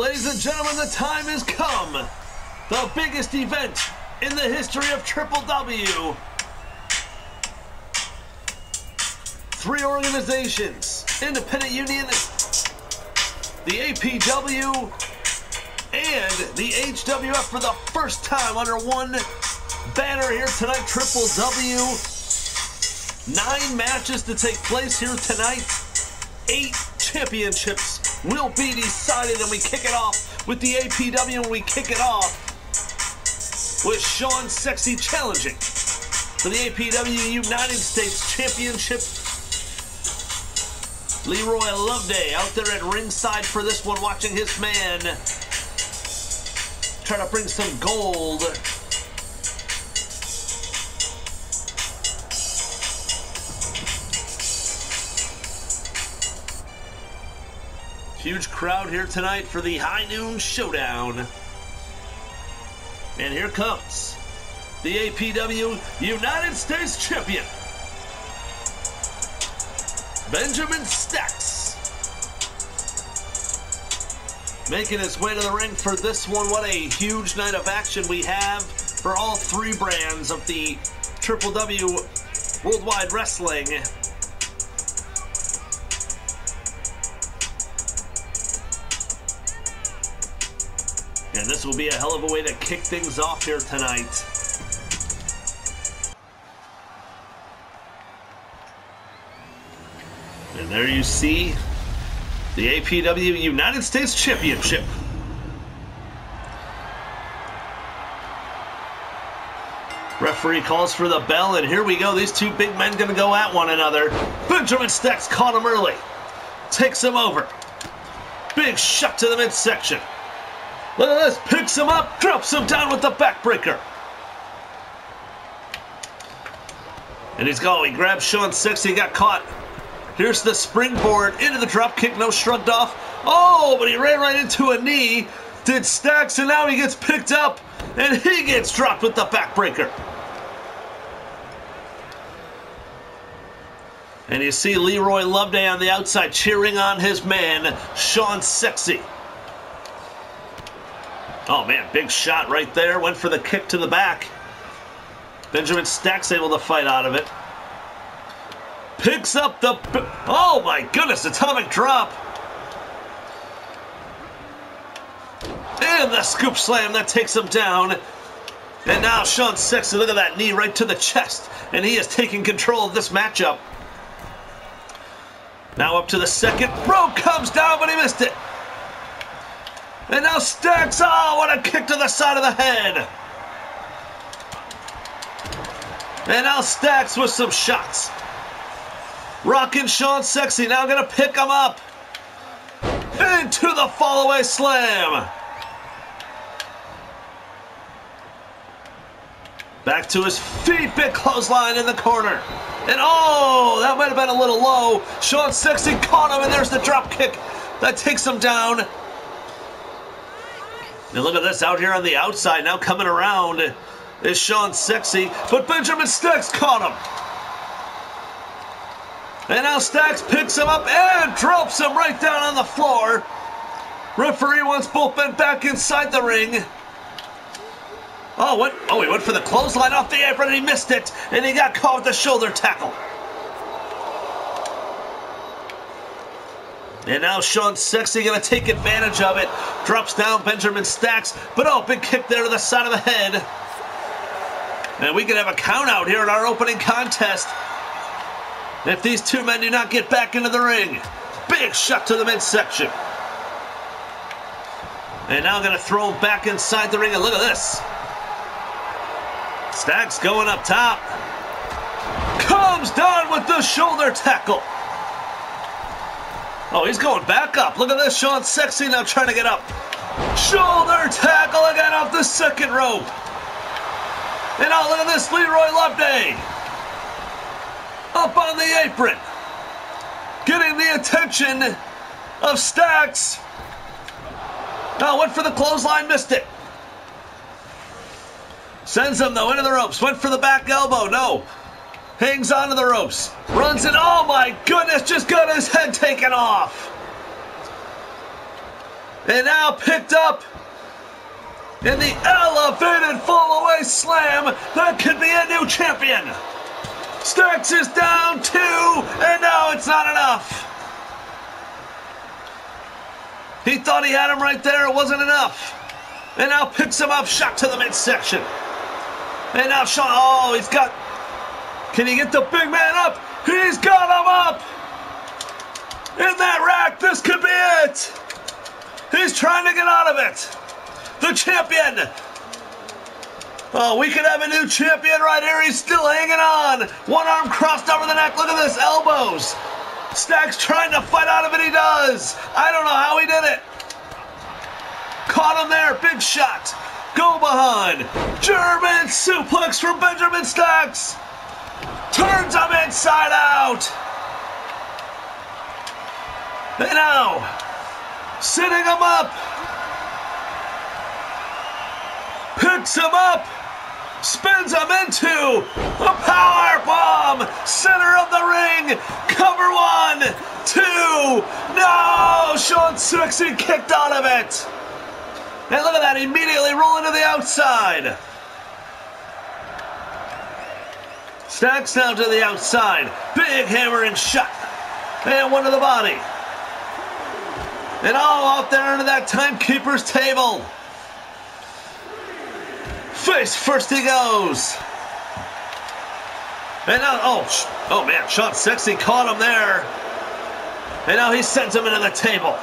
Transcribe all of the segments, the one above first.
Ladies and gentlemen, the time has come. The biggest event in the history of Triple W. Three organizations, Independent Union, the APW, and the HWF for the first time under one banner here tonight. Triple W. Nine matches to take place here tonight. Eight championships will be decided, and we kick it off with the APW, and we kick it off with Sean Sexy challenging for the APW United States Championship. Leroy Loveday out there at ringside for this one, watching his man try to bring some gold. Huge crowd here tonight for the High Noon Showdown. And here comes the APW United States Champion, Benjamin Stacks. Making his way to the ring for this one. What a huge night of action we have for all three brands of the Triple W Worldwide Wrestling. This will be a hell of a way to kick things off here tonight. And there you see the APW United States Championship. Referee calls for the bell, and here we go. These two big men gonna go at one another. Benjamin Stacks caught him early. Takes him over. Big shot to the midsection. This. Picks him up, drops him down with the backbreaker. And he's going. He grabs Sean Sexy, got caught. Here's the springboard into the drop kick, no shrugged off. Oh, but he ran right into a knee. Did Stacks, and now he gets picked up, and he gets dropped with the backbreaker. And you see Leroy Loveday on the outside cheering on his man, Sean Sexy. Oh man, big shot right there. Went for the kick to the back. Benjamin Stacks able to fight out of it. Picks up the. Oh my goodness, atomic drop. And the scoop slam that takes him down. And now Sean Sexy, look at that knee right to the chest. And he is taking control of this matchup. Now up to the second. Bro comes down, but he missed it. And now Stacks. Oh, what a kick to the side of the head. And now Stacks with some shots. Rockin' Sean Sexy now gonna pick him up. Into the fallaway slam. Back to his feet, big clothesline in the corner. And oh, that might have been a little low. Sean Sexy caught him, and there's the drop kick that takes him down. And look at this out here on the outside, now coming around is Sean Sexy, but Benjamin Stacks caught him. And now Stacks picks him up and drops him right down on the floor. Referee wants both men back inside the ring. Oh, what? Oh, he went for the clothesline off the apron and he missed it. And he got caught with the shoulder tackle. And now Sean Sexy going to take advantage of it. Drops down Benjamin Stacks. But oh, big kick there to the side of the head. And we can have a count out here in our opening contest. If these two men do not get back into the ring. Big shot to the midsection. And now going to throw him back inside the ring. And look at this. Stacks going up top. Comes down with the shoulder tackle. Oh, he's going back up. Look at this. Sean Sexy now trying to get up. Shoulder tackle again off the second rope. And now look at this. Leroy Loveday. Up on the apron. Getting the attention of Stacks. Now went for the clothesline, missed it. Sends him though into the ropes. Went for the back elbow. No. Hangs onto the ropes. Runs it. Oh my goodness. Just got his head taken off. And now picked up in the elevated fall away slam. That could be a new champion. Stacks is down two, and now it's not enough. He thought he had him right there. It wasn't enough. And now picks him up, shot to the midsection. And now Sean, oh, he's got, can he get the big man up? He's got him up. In that rack, this could be it. He's trying to get out of it. The champion. Oh, we could have a new champion right here. He's still hanging on. One arm crossed over the neck. Look at this, elbows. Stacks trying to fight out of it. He does. I don't know how he did it. Caught him there. Big shot. Go behind. German suplex from Benjamin Stacks. Turns him inside out. And now, sitting him up. Picks him up spins him into a power bomb, center of the ring, cover one, two, no, Sean Sexy kicked out of it. And look at that, immediately rolling to the outside. Stacks now to the outside, big hammering shot, and one to the body. And all out there into that timekeeper's table. Face first he goes. And now, oh, oh man, Sean Sexy caught him there. And now he sends him into the table.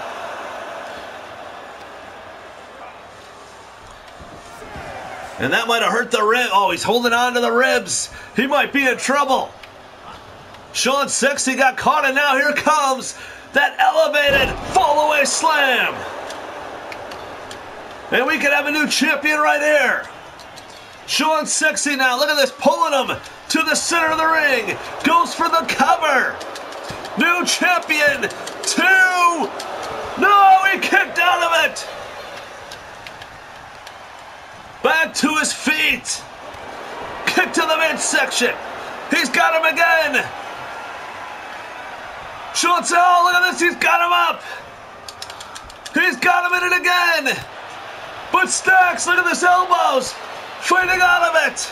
And that might have hurt the rib. Oh, he's holding on to the ribs. He might be in trouble. Sean Sexy got caught, and now here comes that elevated fall away slam. And we could have a new champion right here. Sean Sexy now. Look at this. Pulling him to the center of the ring. Goes for the cover. New champion. Two. No, he kicked out of it. Back to his feet. Kick to the midsection. He's got him again. Sean oh, look at this. He's got him up. He's got him in it again. But Stacks, look at this elbows. Fighting out of it!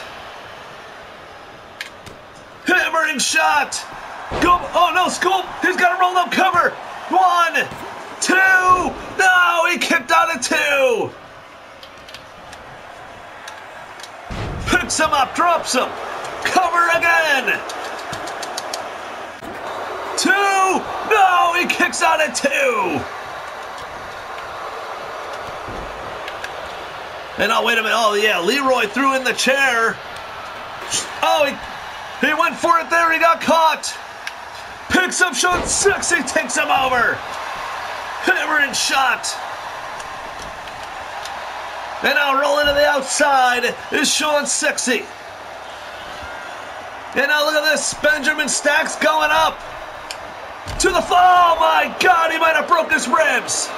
Hammering shot! Go! Oh no, Scoop! He's got a rolled up cover! One! Two! No! He kicked out of two! Picks him up, drops him! Cover again! Two! No! He kicks out at two! And oh, wait a minute. Oh, yeah. Leroy threw in the chair. Oh, he, he went for it there. He got caught. Picks up Sean Sexy, takes him over. Hammer and shot. And now rolling to the outside is Sean Sexy. And now look at this. Benjamin Stacks going up. To the fall. Oh my God, he might have broke his ribs.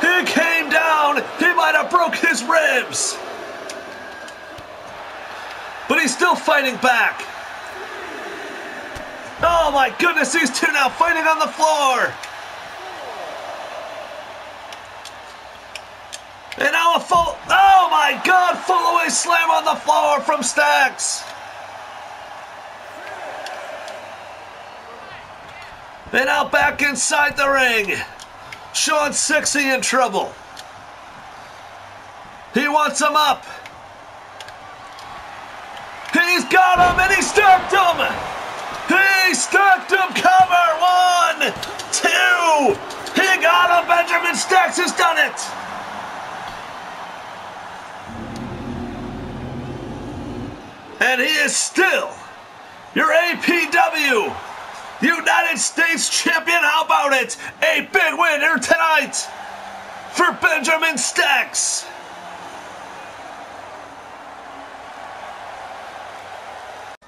He came down. He might have broke his ribs. But he's still fighting back. Oh my goodness, these two now fighting on the floor. And now a full, oh my god, full away slam on the floor from Stacks. And now back inside the ring. Sean Sexy in trouble. He wants him up. He's got him and he stacked him. He stacked him. Cover. One, two. He got him. Benjamin Stacks has done it. And he is still your APW United States champion. How about it? A big win here tonight for Benjamin Stacks.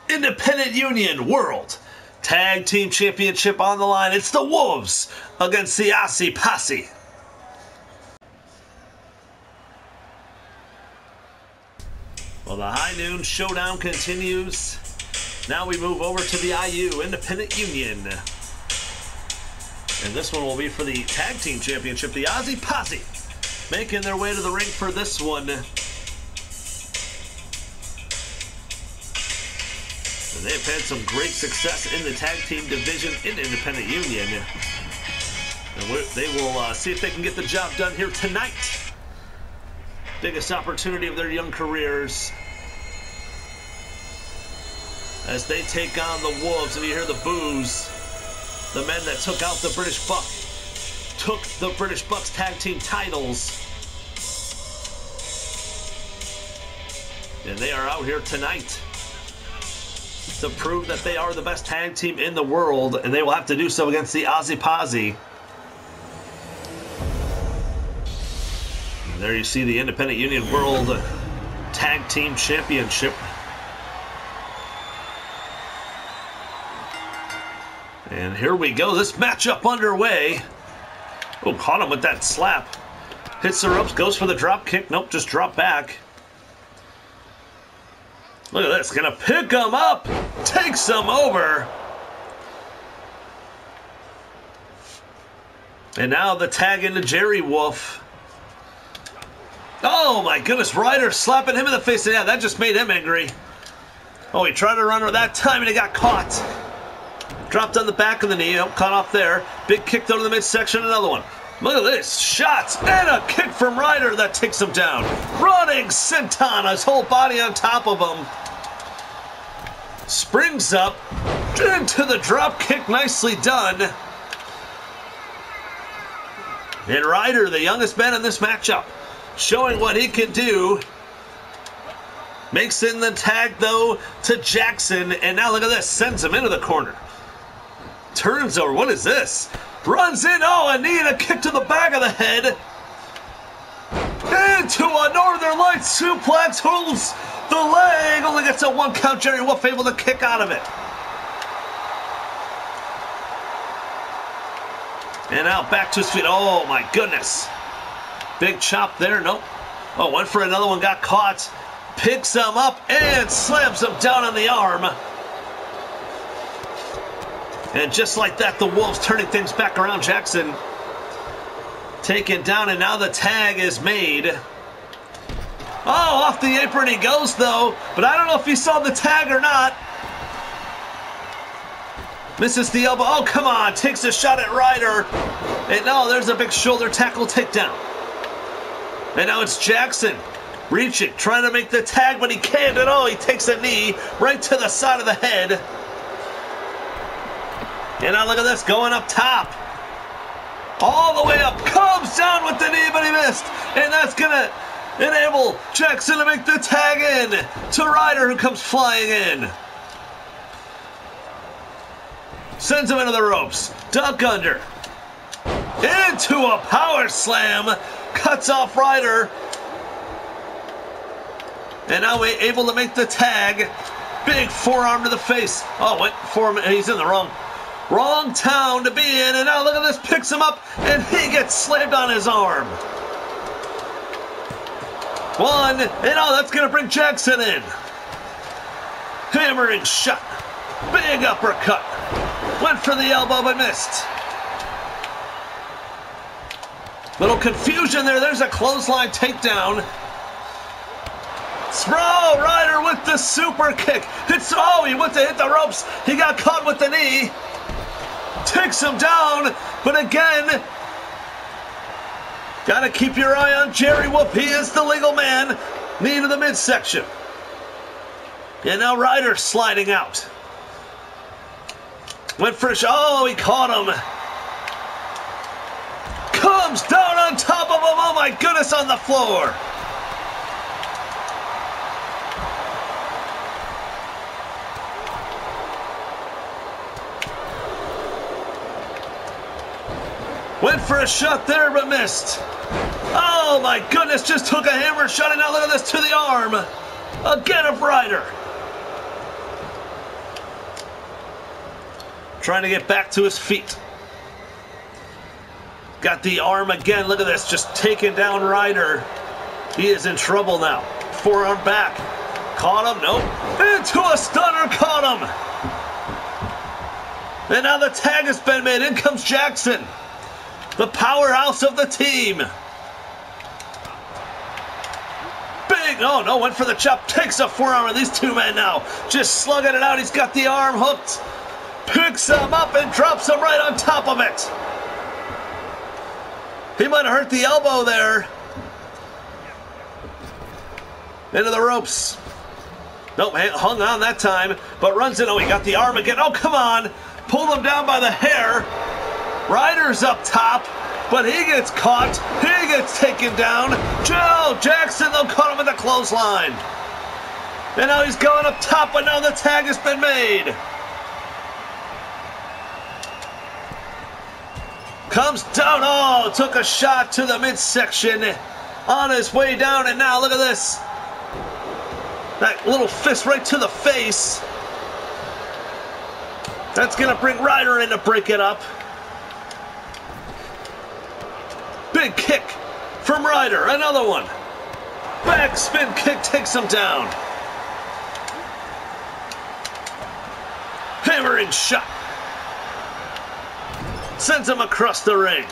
Independent Union World Tag Team Championship on the line. It's the Wolves against the Aussie Posse. The high noon showdown continues. Now we move over to the IU Independent Union. And this one will be for the Tag Team Championship, the Aussie Posse. Making their way to the ring for this one. And they've had some great success in the tag team division in Independent Union. And they will uh, see if they can get the job done here tonight. Biggest opportunity of their young careers. As they take on the Wolves, and you hear the boos. The men that took out the British Buck took the British Bucks tag team titles. And they are out here tonight to prove that they are the best tag team in the world, and they will have to do so against the Aussie Posse. There you see the Independent Union World Tag Team Championship. And here we go. This matchup underway. Oh, caught him with that slap. Hits the ropes, goes for the drop kick. Nope, just drop back. Look at this. Gonna pick him up. Takes him over. And now the tag into Jerry Wolf. Oh my goodness, Ryder slapping him in the face. Yeah, that just made him angry. Oh, he tried to run over that time and he got caught. Dropped on the back of the knee, caught off there. Big kick though to the midsection, another one. Look at this, shots and a kick from Ryder that takes him down. Running senton, his whole body on top of him. Springs up into the drop kick, nicely done. And Ryder, the youngest man in this matchup, showing what he can do. Makes in the tag, though, to Jackson. And now look at this. Sends him into the corner. Turns over. What is this? Runs in. Oh, a knee and a kick to the back of the head. Into a Northern Lights suplex. Holds the leg. Only gets a one count. Jerry Wolf able to kick out of it. And now back to his feet. Oh, my goodness. Big chop there. Nope. Oh, went for another one. Got caught. Picks him up and slams him down on the arm. And just like that, the Wolves turning things back around. Jackson taken down, and now the tag is made. Oh, off the apron he goes, though. But I don't know if he saw the tag or not. Misses the elbow. Oh, come on. Takes a shot at Ryder. And no, there's a big shoulder tackle takedown. And now it's Jackson reaching, trying to make the tag, but he can't at all. He takes a knee right to the side of the head. And now look at this, going up top. All the way up, comes down with the knee, but he missed. And that's going to enable Jackson to make the tag in to Ryder, who comes flying in. Sends him into the ropes. Duck under. Into a power slam cuts off Ryder. And now we're able to make the tag. Big forearm to the face. Oh, wait, forearm, he's in the wrong, wrong town to be in. And now look at this, picks him up, and he gets slammed on his arm. One, and oh, that's going to bring Jackson in. Hammering shot. Big uppercut. Went for the elbow, but missed. Little confusion there. There's a clothesline takedown. Spro Ryder with the super kick. It's oh, he went to hit the ropes. He got caught with the knee. Takes him down, but again, gotta keep your eye on Jerry Wolf. He is the legal man. Knee to the midsection. And now Ryder sliding out. Went shot. Oh, he caught him comes down on top of him. Oh my goodness, on the floor. Went for a shot there, but missed. Oh my goodness, just took a hammer shot, and now look at this to the arm. Again, a Ryder. Trying to get back to his feet. Got the arm again. Look at this. Just taking down Ryder. He is in trouble now. Forearm back. Caught him. Nope. Into a stunner. Caught him. And now the tag has been made. In comes Jackson, the powerhouse of the team. Big, oh no, went for the chop, takes a forearm of these two men now. Just slugging it out. He's got the arm hooked, picks him up and drops him right on top of it. He might have hurt the elbow there. Into the ropes. Nope, hung on that time, but runs in. Oh, he got the arm again. Oh, come on. Pulled him down by the hair. Ryder's up top, but he gets caught. He gets taken down. Joe Jackson, though, caught him with a clothesline. And now he's going up top, but now the tag has been made. Comes down. Oh, took a shot to the midsection on his way down, and now look at this. That little fist right to the face. That's going to bring Ryder in to break it up. Big kick from Ryder. Another one. Back spin kick takes him down. Hammering shot. Sends him across the ring.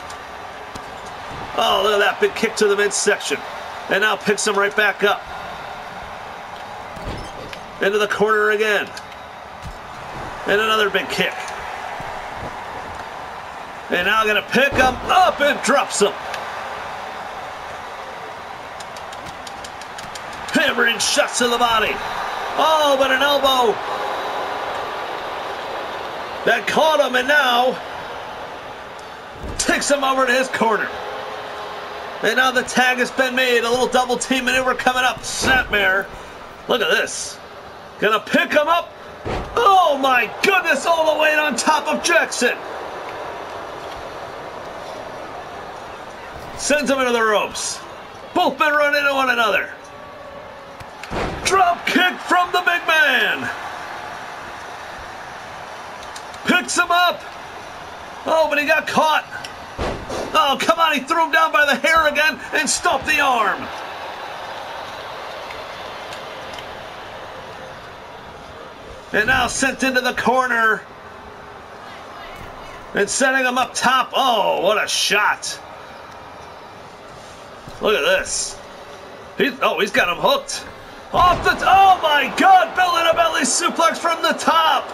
Oh, look at that big kick to the midsection. And now picks him right back up. Into the corner again. And another big kick. And now to pick him up and drops him. Hammering shots to the body. Oh, but an elbow. That caught him, and now takes him over to his corner. And now the tag has been made. A little double team maneuver coming up. Snapmare. Look at this. Gonna pick him up. Oh my goodness, all the way on top of Jackson. Sends him into the ropes. Both men run into one another. Drop kick from the big man. Picks him up. Oh, but he got caught. Oh, come on, he threw him down by the hair again and stopped the arm. And now sent into the corner. And setting him up top. Oh, what a shot. Look at this. He's, oh, he's got him hooked. Off the. Oh my God! Belly to belly suplex from the top.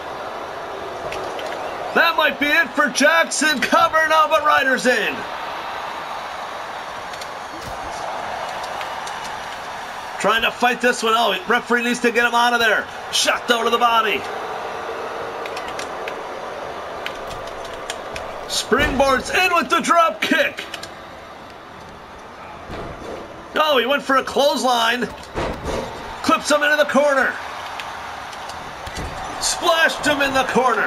That might be it for Jackson. Cover now, but Ryder's in. Trying to fight this one. Oh, referee needs to get him out of there. Shot though to the body. Springboards in with the drop kick. Oh, he went for a clothesline. Clips him into the corner. Splashed him in the corner.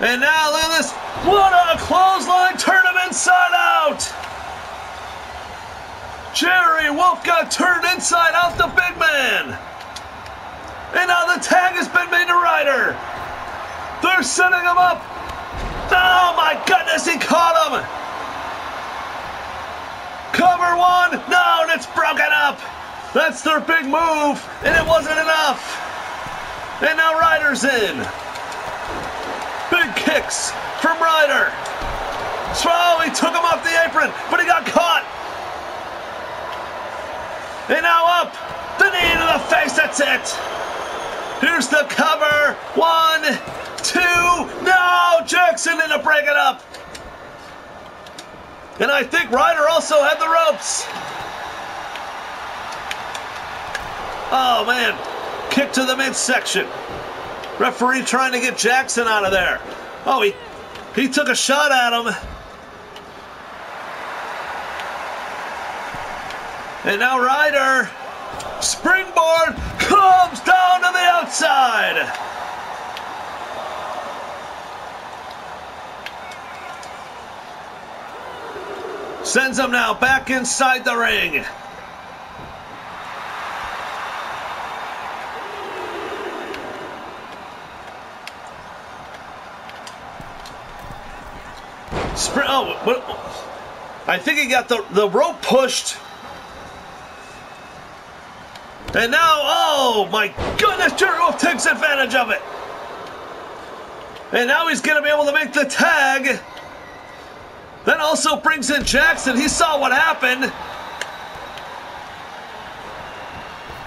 And now this. What a clothesline. Turn him inside out. Jerry Wolf got turned inside out the big man. And now the tag has been made to Ryder. They're setting him up. Oh my goodness, he caught him. Cover one. No, it's broken up. That's their big move, and it wasn't enough. And now Ryder's in. Big kicks from Ryder. So he took him off the apron, but he got caught. And now up. The knee to the face. That's it. Here's the cover. One, two. No. Jackson in to break it up. And I think Ryder also had the ropes. Oh, man. Kick to the midsection. Referee trying to get Jackson out of there. Oh, he, he took a shot at him. And now Ryder, springboard, comes down to the outside. Sends him now back inside the ring. Spring. Oh, what? I think he got the the rope pushed and now, oh my goodness, Wolf takes advantage of it. And now he's going to be able to make the tag. That also brings in Jackson. He saw what happened.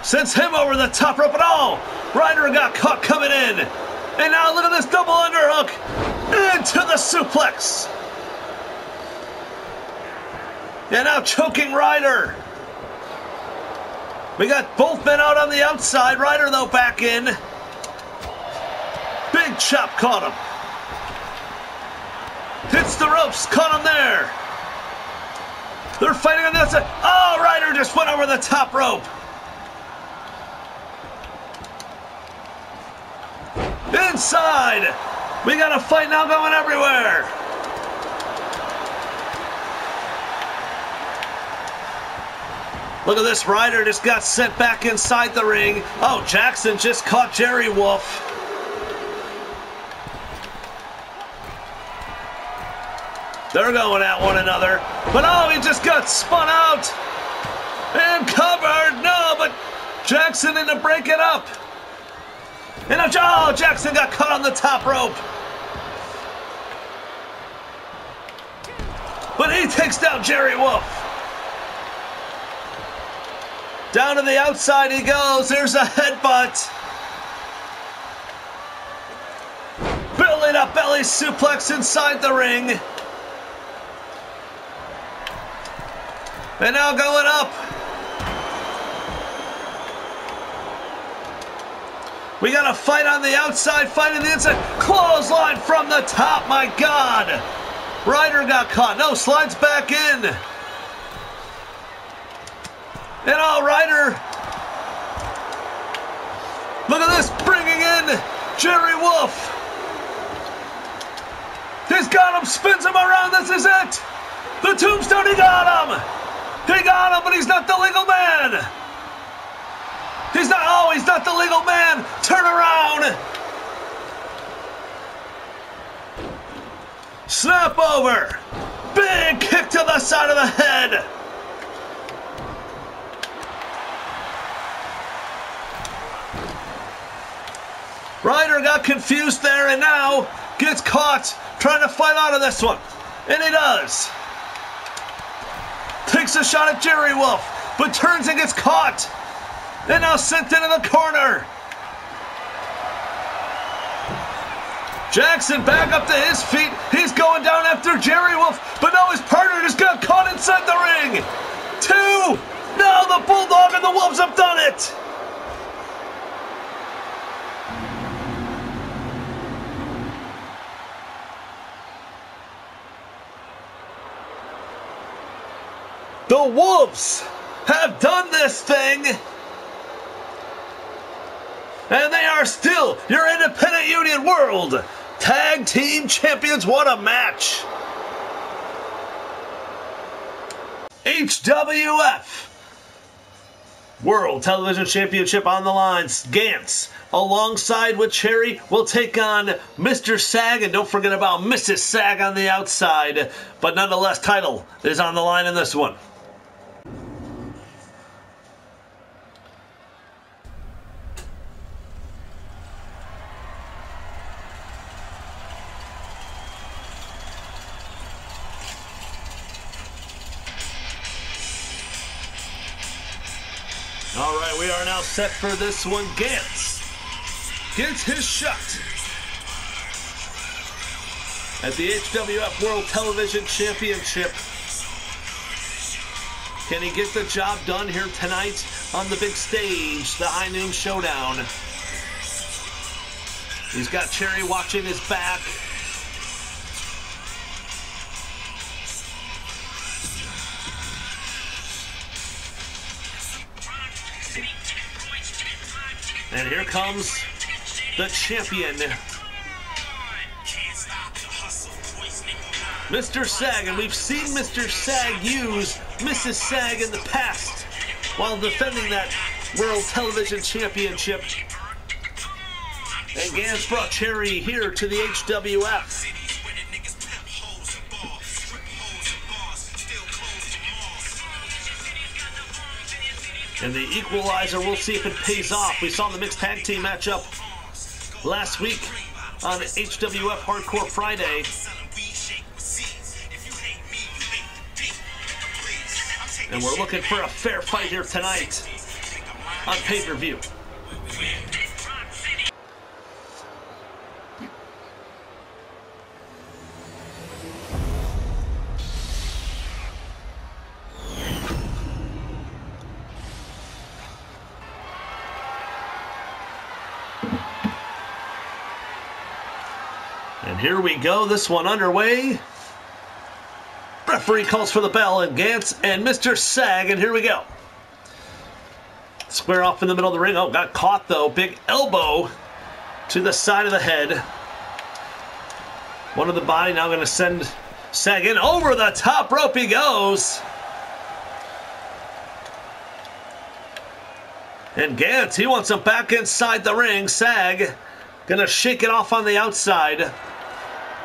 Sends him over the top rope at all. Ryder got caught coming in. And now look at this double underhook into the suplex. And now choking Ryder. We got both men out on the outside. Ryder, though, back in. Big chop caught him. Hits the ropes, caught him there. They're fighting on the outside. Oh, Ryder just went over the top rope. Inside. We got a fight now going everywhere. Look at this, Ryder just got sent back inside the ring. Oh, Jackson just caught Jerry Wolf. They're going at one another. But oh, he just got spun out. And covered. No, but Jackson in to break it up. And oh, Jackson got caught on the top rope. But he takes down Jerry Wolf. Down to the outside he goes. There's a headbutt. Building up belly suplex inside the ring. And now going up. We got a fight on the outside, fight on the inside. Clothesline from the top, my God. Ryder got caught. No, slides back in. And all Ryder. Look at this, bringing in Jerry Wolf. He's got him, spins him around. This is it. The tombstone, he got him. He got him, but he's not the legal man. He's not, oh, he's not the legal man. Turn around. Snap over. Big kick to the side of the head. Ryder got confused there and now gets caught trying to fight out of this one. And he does. Takes a shot at Jerry Wolf, but turns and gets caught. And now sent into the corner. Jackson back up to his feet. He's going down after Jerry Wolf, but now his partner just got caught inside the ring. Two. Now the Bulldog and the Wolves have done it. The Wolves have done this thing. And they are still your independent union world tag team champions. What a match! HWF World Television Championship on the lines. Gantz, alongside with Cherry, will take on Mr. Sag, and don't forget about Mrs. Sag on the outside. But nonetheless, title is on the line in this one. Set for this one. Gantz gets his shot at the HWF World Television Championship. Can he get the job done here tonight on the big stage, the High Noon Showdown? He's got Cherry watching his back. And here comes the champion, Mr. Sag. And we've seen Mr. Sag use Mrs. Sag in the past while defending that World Television Championship. And Gantz brought Cherry here to the HWF. And the equalizer, we'll see if it pays off. We saw the mixed tag team matchup last week. on HWF Hardcore Friday. And we're looking for a fair fight here tonight on pay-per-view. Here we go, this one underway. Referee calls for the bell, and Gantz and Mr. Sag, and here we go. Square off in the middle of the ring. Oh, got caught though. Big elbow to the side of the head. One of the body now going to send Sag in over the top rope. He goes. And Gantz, he wants him back inside the ring. Sag gonna shake it off on the outside.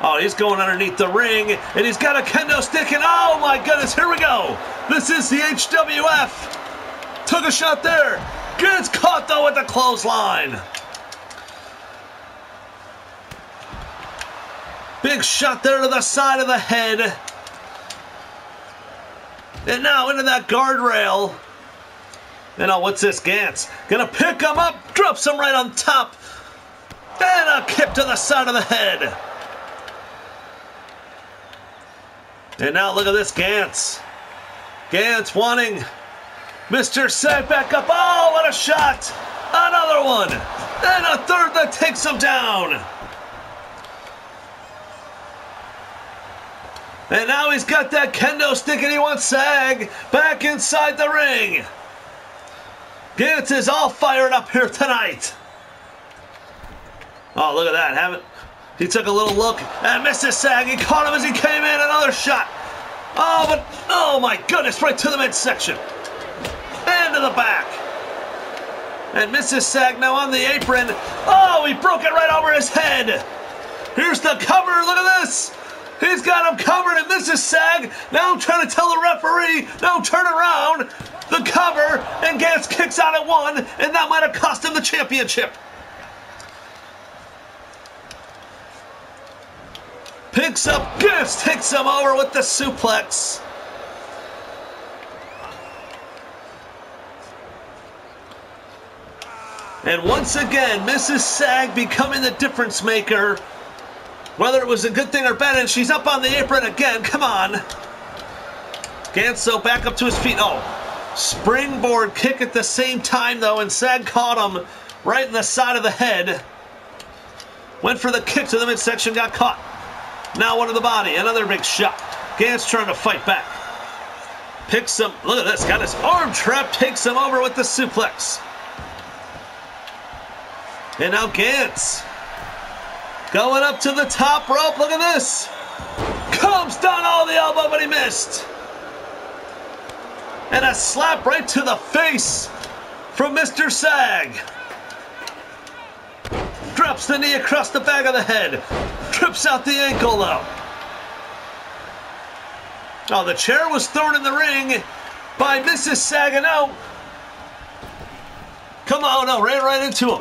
Oh, he's going underneath the ring, and he's got a kendo stick, and oh my goodness, here we go. This is the HWF. Took a shot there. Gets caught though with the clothesline. Big shot there to the side of the head. And now into that guardrail. And oh, what's this? Gantz gonna pick him up, drops him right on top. And a kick to the side of the head. And now look at this Gantz. Gantz wanting Mr. Sag back up. Oh, what a shot! Another one! And a third that takes him down. And now he's got that kendo stick and he wants Sag back inside the ring. Gantz is all fired up here tonight. Oh, look at that. Haven't he took a little look at Mrs. Sag. He caught him as he came in. Another shot. Oh, but oh my goodness, right to the midsection. And to the back. And Mrs. Sag now on the apron. Oh, he broke it right over his head. Here's the cover. Look at this. He's got him covered, and Mrs. Sag now I'm trying to tell the referee, no, turn around. The cover, and Gantz kicks out at one, and that might have cost him the championship. Picks up Gantz, takes him over with the suplex. And once again, Mrs. Sag becoming the difference maker. Whether it was a good thing or bad, and she's up on the apron again. Come on. Ganso back up to his feet. Oh, springboard kick at the same time, though, and Sag caught him right in the side of the head. Went for the kick to the midsection, got caught. Now one to the body, another big shot. Gantz trying to fight back. Picks him, look at this, got his arm trap, takes him over with the suplex. And now Gantz going up to the top rope, look at this. Comes down all the elbow, but he missed. And a slap right to the face from Mr. Sag. Drops the knee across the back of the head. Trips out the ankle though. Oh, the chair was thrown in the ring by Mrs. Saginaw. Come on, no, ran right into him.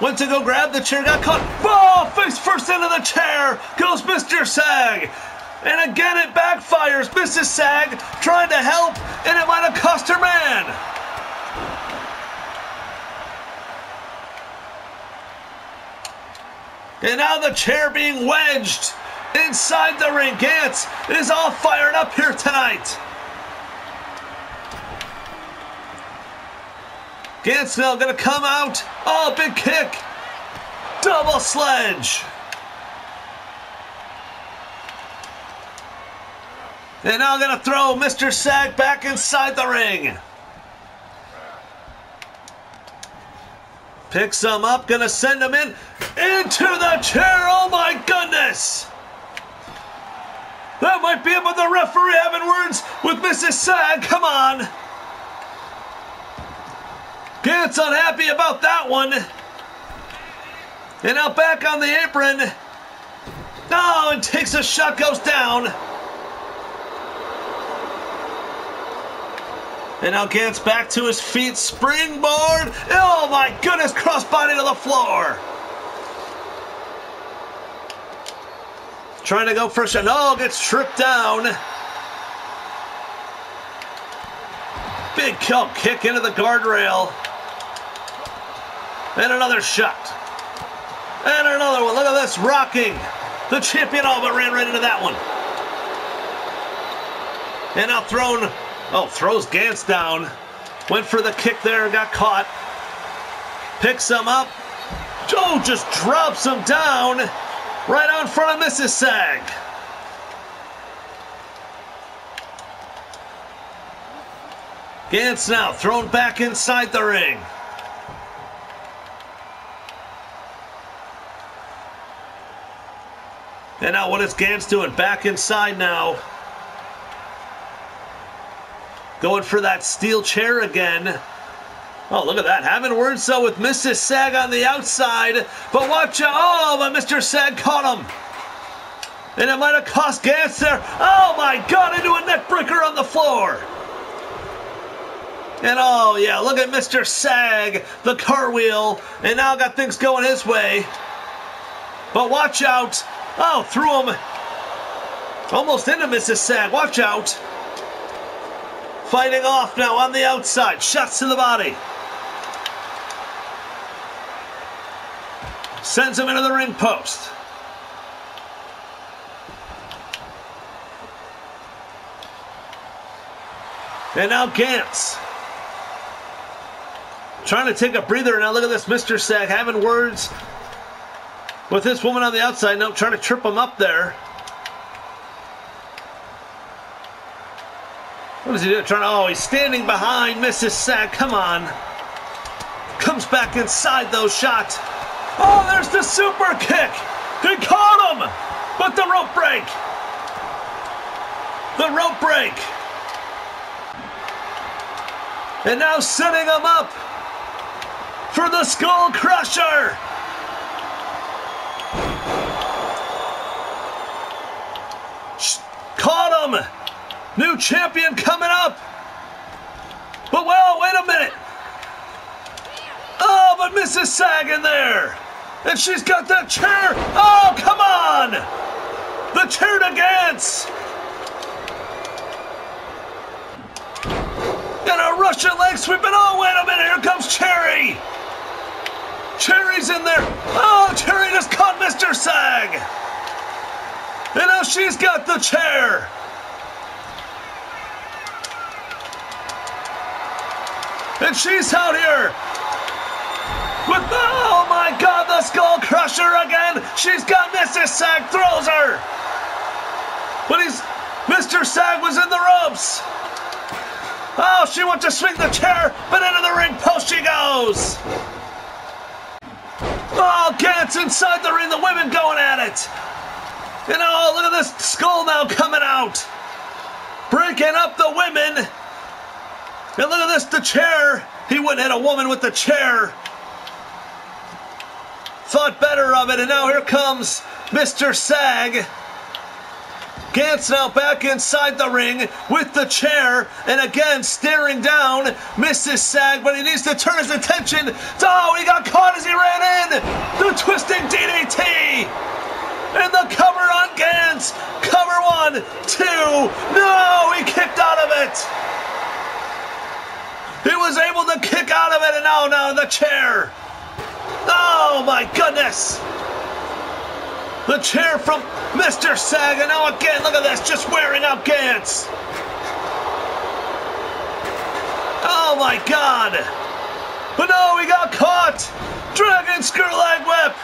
Went to go grab the chair, got caught. Oh, face first into the chair goes Mr. Sag. And again it backfires. Mrs. Sag trying to help, and it might have cost her man. And now the chair being wedged inside the ring. Gantz is all fired up here tonight. Gantz now going to come out. Oh, big kick. Double sledge. And now I'm going to throw Mr. Sag back inside the ring. Picks him up, gonna send him in into the chair. Oh my goodness! That might be it, but the referee having words with Mrs. Sag. Come on. Gantz unhappy about that one. And now back on the apron. Oh, and takes a shot, goes down. And now gets back to his feet. Springboard. Oh my goodness, crossbody to the floor. Trying to go for. No, gets tripped down. Big kill kick into the guardrail. And another shot. And another one. Look at this rocking. The champion all but ran right into that one. And now thrown. Oh, throws Gantz down. Went for the kick there, and got caught. Picks him up. Joe just drops him down right out in front of Mrs. Sag. Gantz now thrown back inside the ring. And now what is Gantz doing? Back inside now. Going for that steel chair again. Oh, look at that. Having words though with Mrs. Sag on the outside. But watch out. Oh, but Mr. Sag caught him. And it might have cost Gantz there. Oh my god, into a neck breaker on the floor. And oh yeah, look at Mr. Sag, the car wheel, and now got things going his way. But watch out. Oh, threw him almost into Mrs. Sag. Watch out. Fighting off now on the outside. Shots to the body. Sends him into the ring post. And now Gantz. Trying to take a breather. Now look at this Mr. Sag having words with this woman on the outside. Now trying to trip him up there. What is he doing? Trying to, oh, he's standing behind Mrs. Sag, Come on. Comes back inside those shots. Oh, there's the super kick. He caught him. But the rope break. The rope break. And now setting him up for the Skull Crusher. Caught him. New champion coming up. But well, wait a minute. Oh, but Mrs. Sag in there. And she's got that chair. Oh, come on. The chair to Gantz. And a Russian leg sweep. And oh, wait a minute. Here comes Cherry. Cherry's in there. Oh, Cherry just caught Mr. Sag. And now she's got the chair. And she's out here with the, oh my god, the Skull Crusher again. She's got Mrs. Sag, throws her. But he's, Mr. Sag was in the ropes. Oh, she went to swing the chair, but into the ring post she goes. Oh, Gantz inside the ring, the women going at it. And oh, look at this skull now coming out. Breaking up the women. And look at this, the chair. He wouldn't hit a woman with the chair. Thought better of it, and now here comes Mr. Sag. Gantz now back inside the ring with the chair, and again staring down Mrs. Sag, but he needs to turn his attention. Oh, he got caught as he ran in! The twisting DDT! And the cover on Gantz! Cover one, two, no! He kicked out of it! He was able to kick out of it, and now, now the chair. Oh my goodness! The chair from Mr. Sag, and now again, look at this, just wearing out Gantz. Oh my god! But no, he got caught! Dragon leg whip!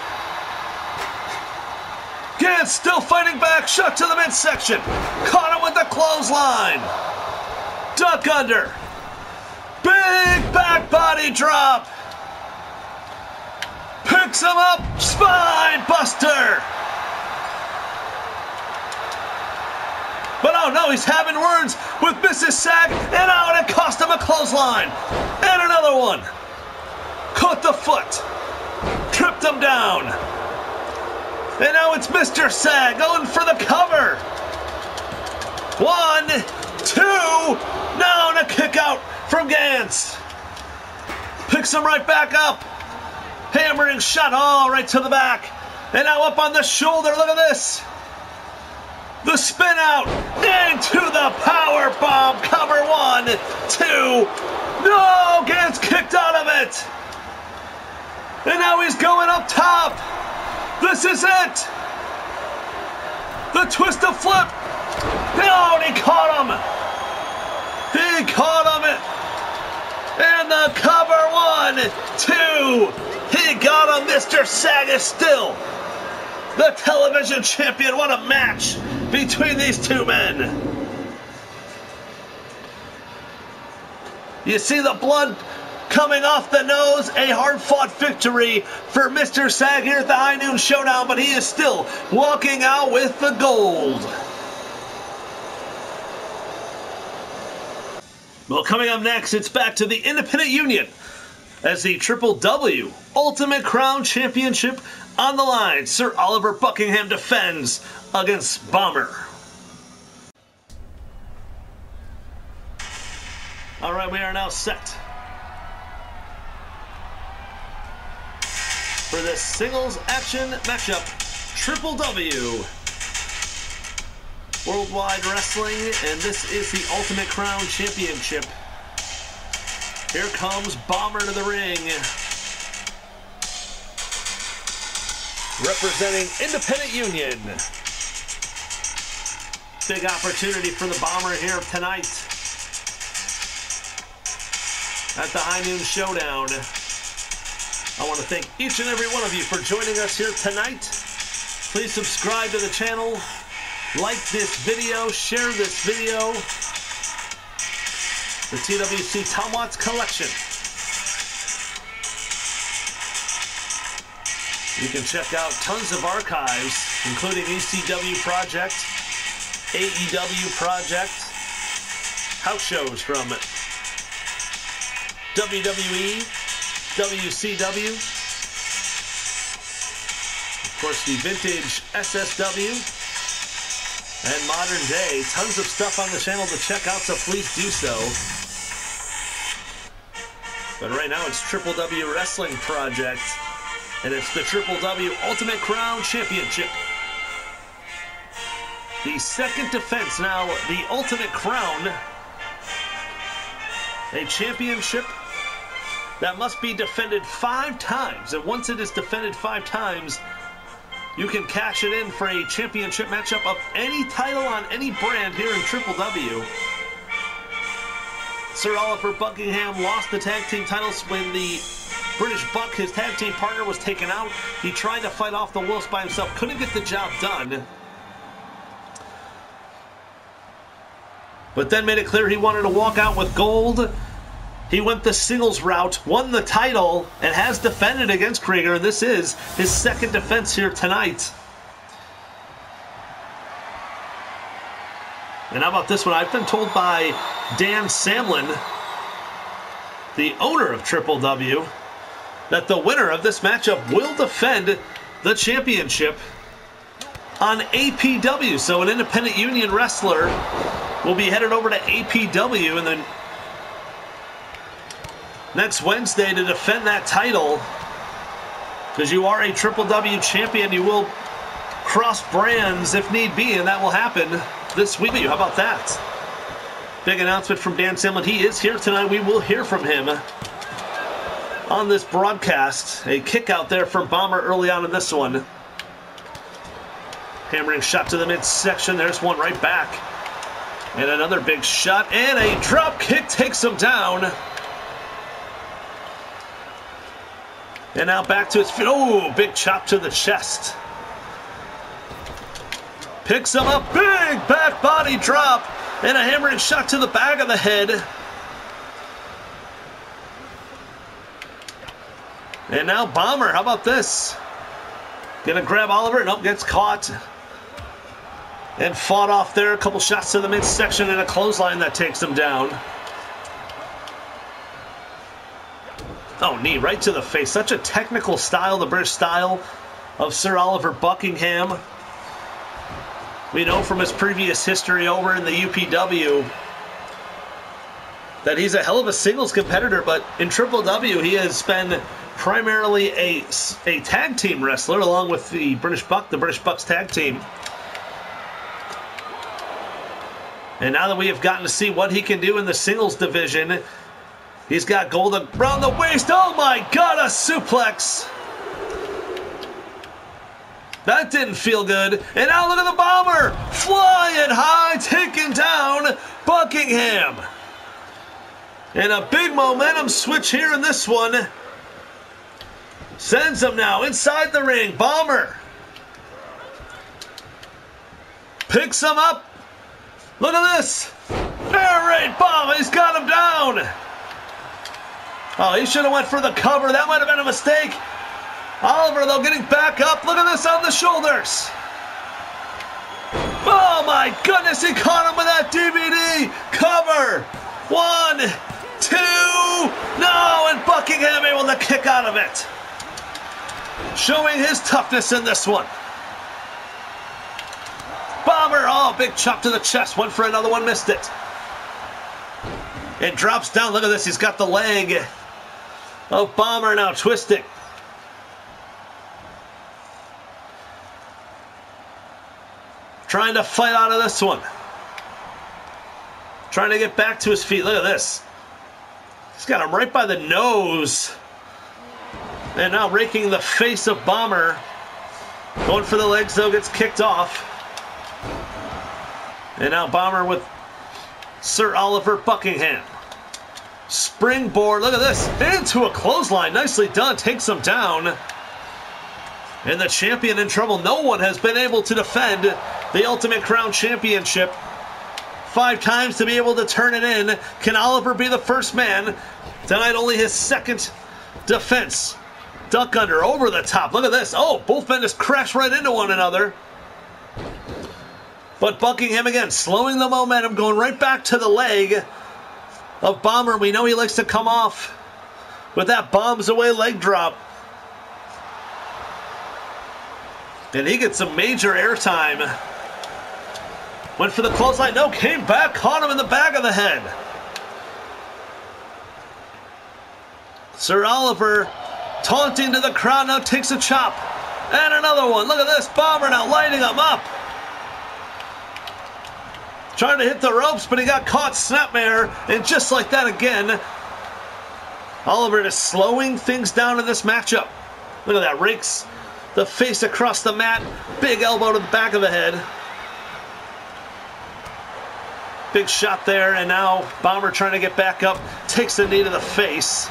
Gantz still fighting back, shot to the midsection. Caught him with the clothesline. Duck under. Big back body drop. Picks him up. Spine buster. But oh no, he's having words with Mrs. Sag, and out it cost him a clothesline. And another one. Caught the foot. Tripped him down. And now it's Mr. Sag going for the cover. One, two, now a kick out from Gantz. Picks him right back up. Hammering shot all right to the back. And now up on the shoulder. Look at this. The spin out into the power bomb. Cover one, two. No, gets kicked out of it. And now he's going up top. This is it. The twist of flip. No, he caught him. He caught him. And the cover one, two. He got him, Mr. Saga still. The television champion. What a match between these two men. You see the blood coming off the nose. A hard fought victory for Mr. Sag here at the High Noon Showdown, but he is still walking out with the gold. Well, coming up next, it's back to the Independent Union as the Triple W Ultimate Crown Championship on the line. Sir Oliver Buckingham defends against Bomber. All right, we are now set for this singles action matchup. Triple W Worldwide Wrestling, and this is the Ultimate Crown Championship. Here comes Bomber to the ring. Representing Independent Union. Big opportunity for the Bomber here tonight. At the High Noon Showdown. I want to thank each and every one of you for joining us here tonight. Please subscribe to the channel, like this video, share this video. The TWC Tom Watts Collection. You can check out tons of archives, including ECW Project, AEW Project, house shows from WWE, WCW, of course the vintage SSW, and modern day. Tons of stuff on the channel to check out, so please do so. But right now it's Triple W Wrestling Project, and it's the Triple W Ultimate Crown Championship. The second defense now, the Ultimate Crown, a championship that must be defended five times. And once it is defended five times, you can cash it in for a championship matchup of any title on any brand here in Triple W. Sir Oliver Buckingham lost the tag team titles when the British Buck, his tag team partner, was taken out. He tried to fight off the Wolves by himself, couldn't get the job done. But then made it clear he wanted to walk out with gold he went the singles route, won the title, and has defended against Krieger. And this is his second defense here tonight. And how about this one? I've been told by Dan Samlin, the owner of Triple W, that the winner of this matchup will defend the championship on APW. So an independent union wrestler will be headed over to APW and then next Wednesday to defend that title. Because you are a Triple W champion, you will cross brands if need be, and that will happen this week. How about that? Big announcement from Dan Simon. He is here tonight. We will hear from him on this broadcast. A kick out there from Bomber early on in this one. Hammering shot to the midsection. There's one right back. And another big shot. And a drop kick takes him down. And now back to his feet. Oh, big chop to the chest. Picks him up. Big back body drop. And a hammering shot to the back of the head. And now Bomber. How about this? Gonna grab Oliver. Nope, gets caught. And fought off there. A couple shots to the midsection and a clothesline that takes him down. Oh, knee right to the face. Such a technical style, the British style of Sir Oliver Buckingham. We know from his previous history over in the UPW that he's a hell of a singles competitor, but in Triple W, he has been primarily a, a tag team wrestler along with the British Buck, the British Bucks tag team. And now that we have gotten to see what he can do in the singles division, he's got gold around the waist. Oh my god, a suplex! That didn't feel good. And now look at the bomber flying high, taking down Buckingham. And a big momentum switch here in this one. Sends him now inside the ring. Bomber picks him up. Look at this. Air raid bomb. He's got him down. Oh, he should have went for the cover. That might have been a mistake. Oliver, though, getting back up. Look at this on the shoulders. Oh, my goodness. He caught him with that DVD. Cover. One, two. No, and Buckingham able to kick out of it. Showing his toughness in this one. Bomber. Oh, big chop to the chest. Went for another one, missed it. It drops down. Look at this. He's got the leg of Bomber now twisting. Trying to fight out of this one. Trying to get back to his feet. Look at this. He's got him right by the nose. And now raking the face of Bomber. Going for the legs, though, gets kicked off. And now Bomber with Sir Oliver Buckingham. Springboard, look at this. Into a clothesline. Nicely done. Takes him down. And the champion in trouble. No one has been able to defend the Ultimate Crown Championship five times to be able to turn it in. Can Oliver be the first man? Tonight, only his second defense. Duck under over the top. Look at this. Oh, both men just crash right into one another. But Buckingham again, slowing the momentum, going right back to the leg of Bomber. We know he likes to come off with that bombs away leg drop. And he gets some major airtime. Went for the clothesline. No, came back, caught him in the back of the head. Sir Oliver taunting to the crowd now takes a chop. And another one. Look at this. Bomber now lighting him up. Trying to hit the ropes, but he got caught snapmare. And just like that again, Oliver is slowing things down in this matchup. Look at that. Rakes the face across the mat. Big elbow to the back of the head. Big shot there, and now Bomber trying to get back up. Takes the knee to the face.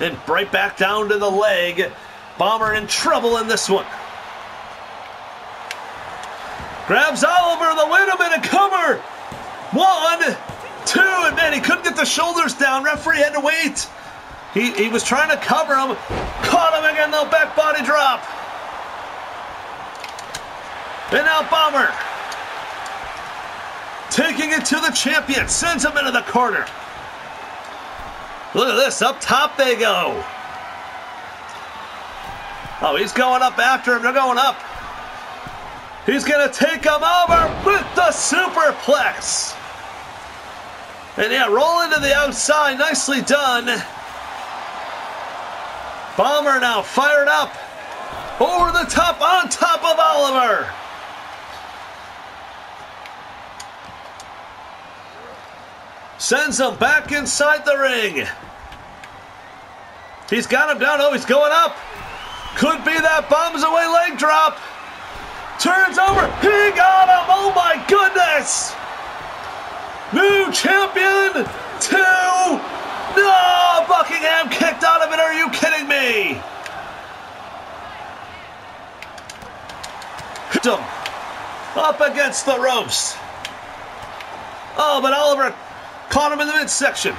And right back down to the leg. Bomber in trouble in this one. Grabs Oliver, the win a minute cover. One, two, and man, he couldn't get the shoulders down. Referee had to wait. He, he was trying to cover him. Caught him again, the back body drop. And now Bomber. Taking it to the champion. Sends him into the corner. Look at this. Up top they go. Oh, he's going up after him. They're going up. He's going to take him over with the superplex. And yeah, roll into the outside. Nicely done. Bomber now fired up. Over the top, on top of Oliver. Sends him back inside the ring. He's got him down. Oh, he's going up. Could be that bombs away leg drop. Turns over. He got him. Oh my goodness. New champion. Two. No. Buckingham kicked out of it. Are you kidding me? Hit him. Up against the ropes. Oh, but Oliver caught him in the midsection.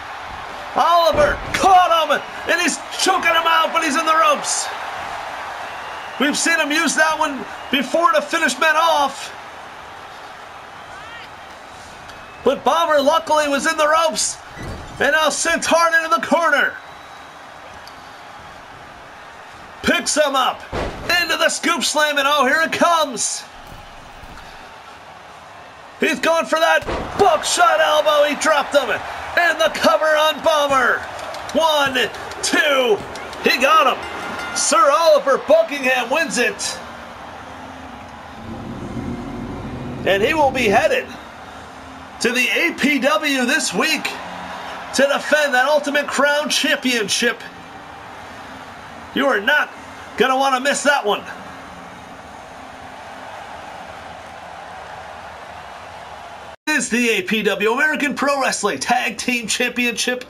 Oliver caught him, and he's choking him out, but he's in the ropes. We've seen him use that one before to finish men off. But Bomber luckily was in the ropes, and now sent hard into the corner. Picks him up into the scoop slam, and oh, here it comes. He's going for that buckshot elbow. He dropped him. And the cover on Bomber. One, two. He got him. Sir Oliver Buckingham wins it. And he will be headed to the APW this week to defend that Ultimate Crown Championship. You are not going to want to miss that one. Is the APW American Pro Wrestling Tag Team Championship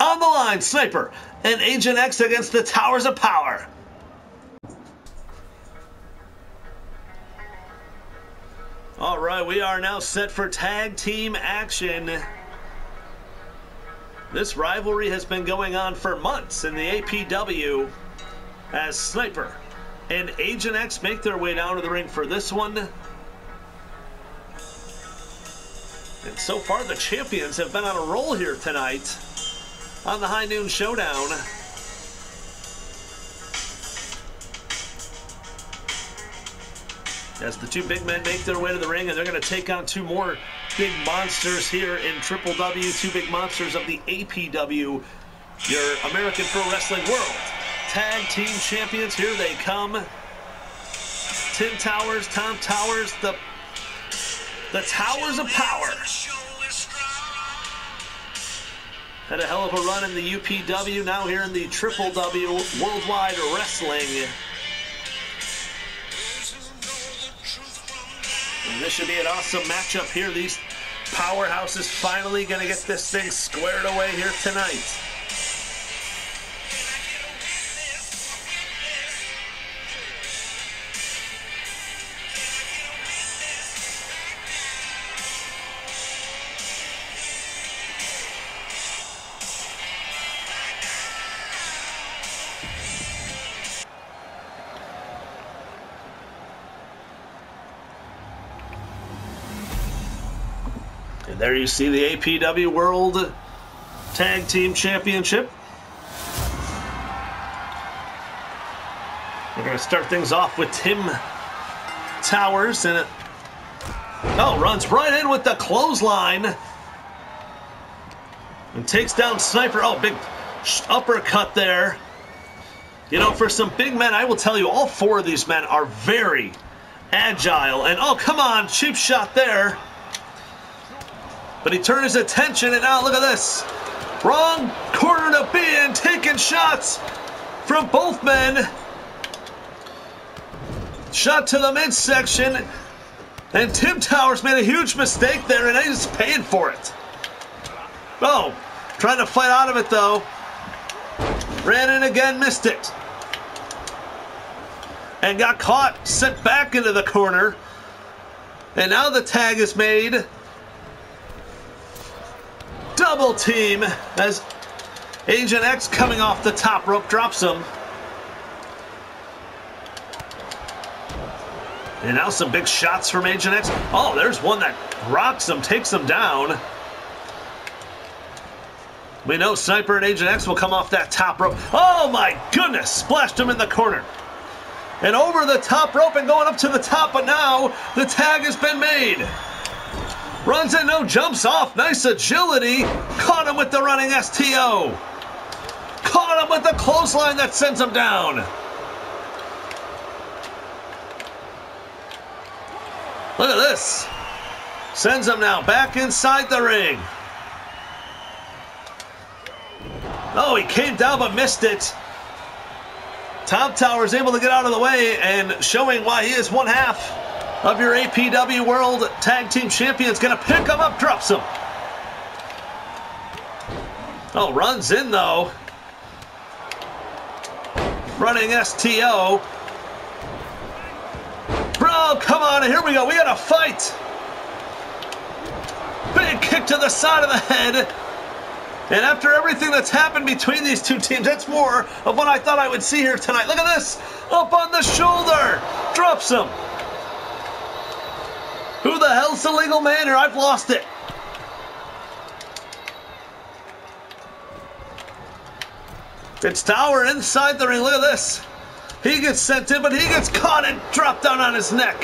on the line? Sniper and Agent X against the Towers of Power. All right, we are now set for tag team action. This rivalry has been going on for months in the APW as Sniper and Agent X make their way down to the ring for this one. And so far, the champions have been on a roll here tonight on the High Noon Showdown. as the two big men make their way to the ring, and they're going to take on two more big monsters here in Triple W, two big monsters of the APW, your American Pro Wrestling World Tag Team Champions. Here they come. Tim Towers, Tom Towers, the the Towers of Power. Had a hell of a run in the UPW, now here in the Triple W Worldwide Wrestling. And this should be an awesome matchup here. These powerhouses finally going to get this thing squared away here tonight. There you see the APW World Tag Team Championship. We're going to start things off with Tim Towers. And it, oh, runs right in with the clothesline. And takes down Sniper. Oh, big uppercut there. You know, for some big men, I will tell you, all four of these men are very agile. And oh, come on, cheap shot there. But he turned his attention, and now look at this. Wrong corner to be in, taking shots from both men. Shot to the midsection. And Tim Towers made a huge mistake there, and he's paying for it. Oh, trying to fight out of it, though. Ran in again, missed it. And got caught, sent back into the corner. And now the tag is made double team as Agent X coming off the top rope drops him. And now some big shots from Agent X. Oh, there's one that rocks him, takes him down. We know Sniper and Agent X will come off that top rope. Oh my goodness! Splashed him in the corner. And over the top rope and going up to the top, but now the tag has been made. Runs in, no jumps off. Nice agility. Caught him with the running STO. Caught him with the clothesline that sends him down. Look at this. Sends him now back inside the ring. Oh, he came down but missed it. Tom Tower is able to get out of the way and showing why he is one half of your APW World Tag Team Champions. Going to pick him up, drops him. Oh, runs in though. Running STO. Bro, come on, here we go. We got a fight. Big kick to the side of the head. And after everything that's happened between these two teams, that's more of what I thought I would see here tonight. Look at this. Up on the shoulder. Drops him. The hell's the legal man here? I've lost it. It's Tower inside the ring. Look at this. He gets sent in, but he gets caught and dropped down on his neck.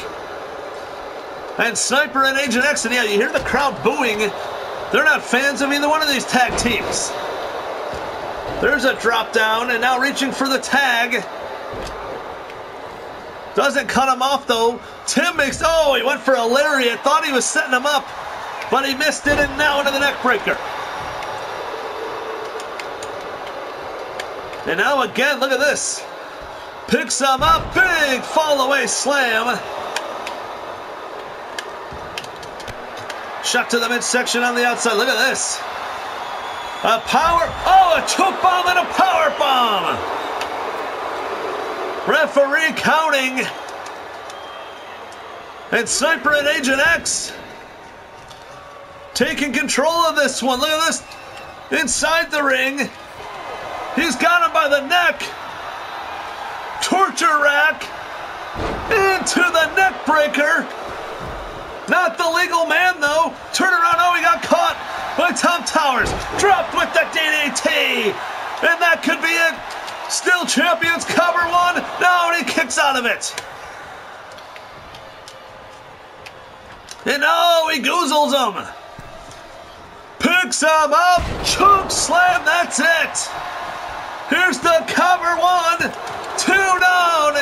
And Sniper and Agent X, and yeah, you hear the crowd booing. They're not fans of either one of these tag teams. There's a drop down, and now reaching for the tag. Doesn't cut him off, though. Tim makes, oh, he went for a lariat. Thought he was setting him up, but he missed it, and now into the neck breaker. And now again, look at this. Picks him up, big fall away slam. Shot to the midsection on the outside. Look at this. A power, oh, a choke bomb and a power bomb. Referee counting. And Sniper and Agent X taking control of this one. Look at this. Inside the ring. He's got him by the neck. Torture rack. Into the neck breaker. Not the legal man, though. Turn around. Oh, he got caught by Tom Towers. Dropped with the DDT. And that could be it. Still champions cover one. No, and he kicks out of it. And oh, he goozles him. Picks him up. Choke slam. That's it. Here's the cover one. Two down.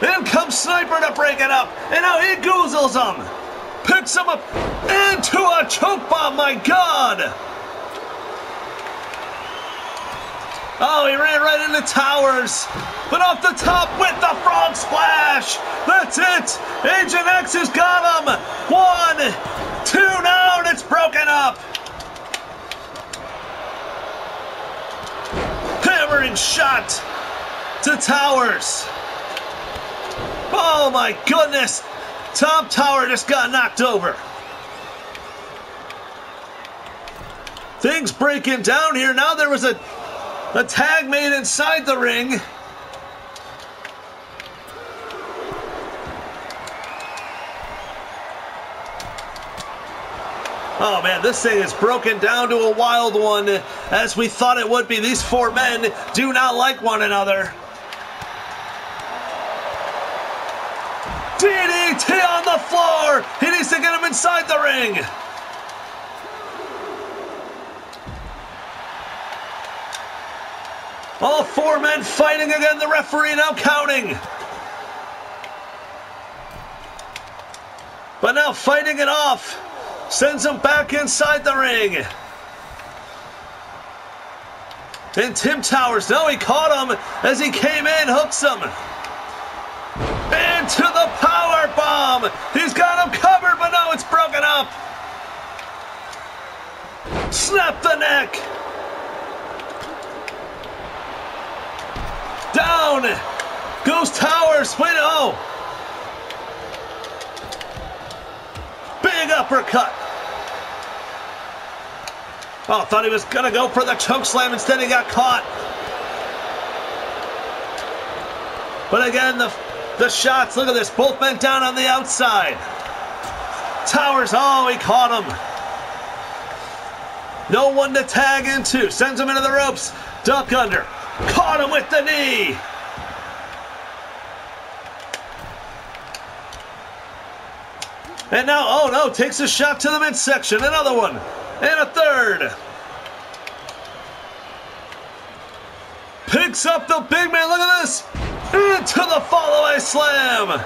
In comes Sniper to break it up. And oh, now he goozles him. Picks him up into a choke bomb. My God. Oh, he ran right into Towers. But off the top with the frog splash. That's it. Agent X has got him. One, two down. It's broken up. Hammering shot to Towers. Oh my goodness. Tom Tower just got knocked over. Things breaking down here. Now there was a a tag made inside the ring. Oh man, this thing is broken down to a wild one as we thought it would be. These four men do not like one another. DDT on the floor! He needs to get him inside the ring! All four men fighting again. The referee now counting. But now fighting it off. Sends him back inside the ring. And Tim Towers, no, he caught him as he came in, hooks him. Into the power bomb. He's got him covered, but now it's broken up. Snap the neck. Down goes Towers. Wait, oh. Big uppercut. Oh, thought he was to go for the choke slam. Instead, he got caught. But again, the, the shots, look at this. Both men down on the outside. Towers, oh, he caught him. No one to tag into. Sends him into the ropes. Duck under. Caught him with the knee. And now, oh no, takes a shot to the midsection. Another one. And a third. Picks up the big man. Look at this. Into the follow-away slam.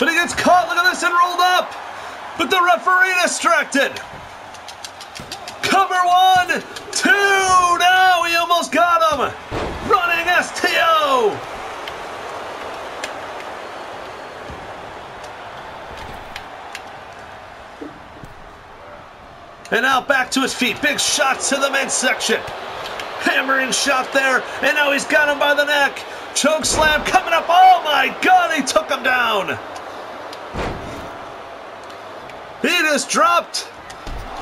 But he gets caught. Look at this and rolled up. But the referee distracted. Cover one, two. Now he almost got him. Running STO. And now back to his feet. Big shots to the midsection. Hammering shot there. And now he's got him by the neck. Choke slam coming up. Oh my god, he took him down. He just dropped.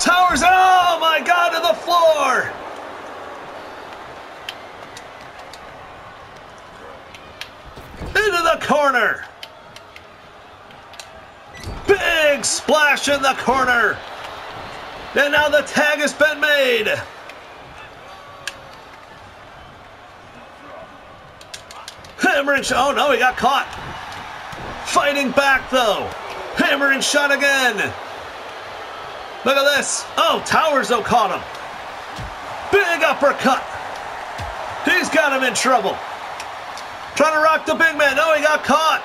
Towers, oh my god, to the floor. Into the corner. Big splash in the corner. And now the tag has been made. Hammering shot. Oh no, he got caught. Fighting back though. Hammering shot again. Look at this. Oh, Towers though caught him. Big uppercut. He's got him in trouble. Trying to rock the big man. No, he got caught.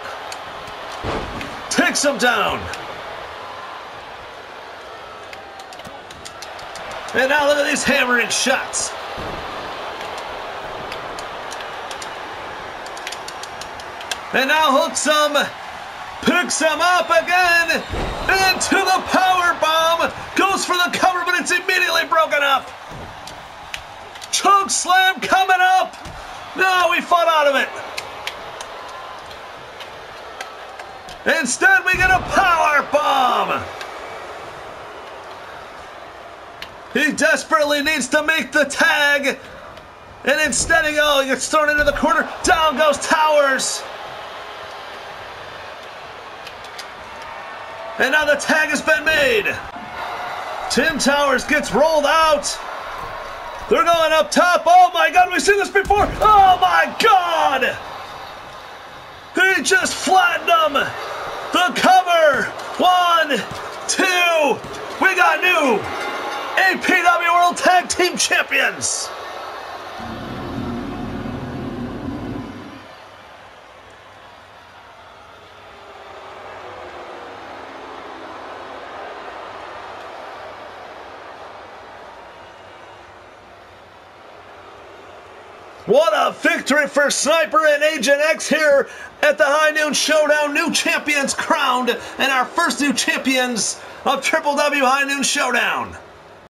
Takes him down. And now look at these hammering shots. And now hooks him, picks him up again, into the power bomb, goes for the cover, but it's immediately broken up. Choke slam coming up. No, we fought out of it. Instead, we get a power bomb. He desperately needs to make the tag. And instead he, oh, he gets thrown into the corner. Down goes Towers. And now the tag has been made. Tim Towers gets rolled out. They're going up top. Oh my god, we've seen this before. Oh my god. He just flattened them. The cover. One, two. We got new APW World Tag Team Champions. What a victory for Sniper and Agent X here at the High Noon Showdown. New champions crowned and our first new champions of Triple W High Noon Showdown.